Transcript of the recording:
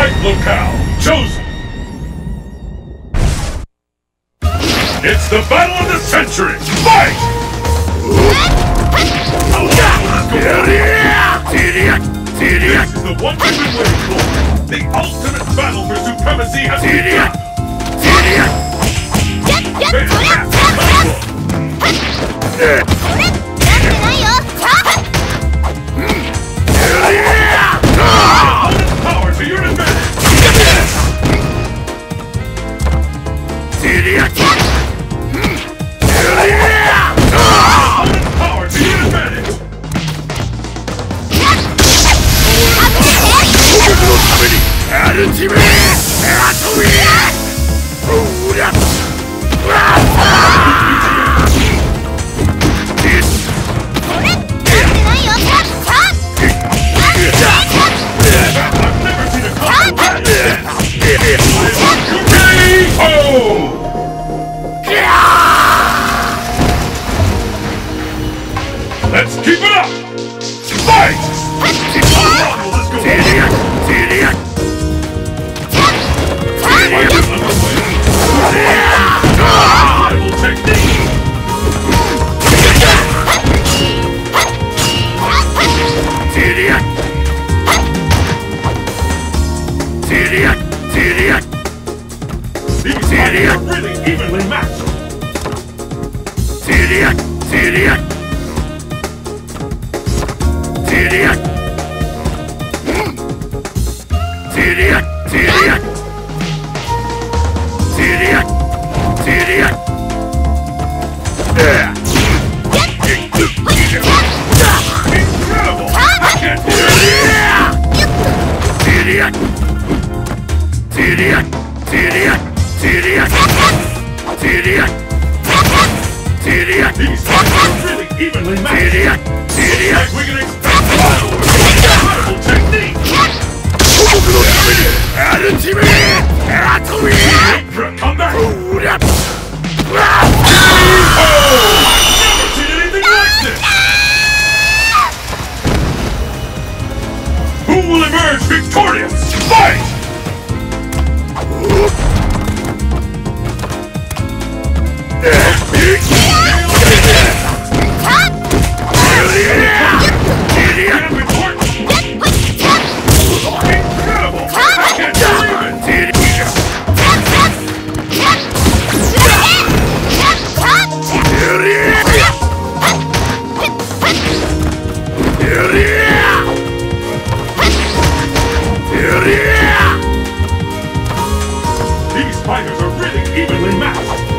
Fight locale chosen! It's the battle of the century! Fight! This is the one we've been waiting for! The ultimate battle for supremacy has begun! Opponent's ルティメアトミアオーラ Are really evenly matched! Incredible! These fighters are really evenly matched! Like we evenly matched.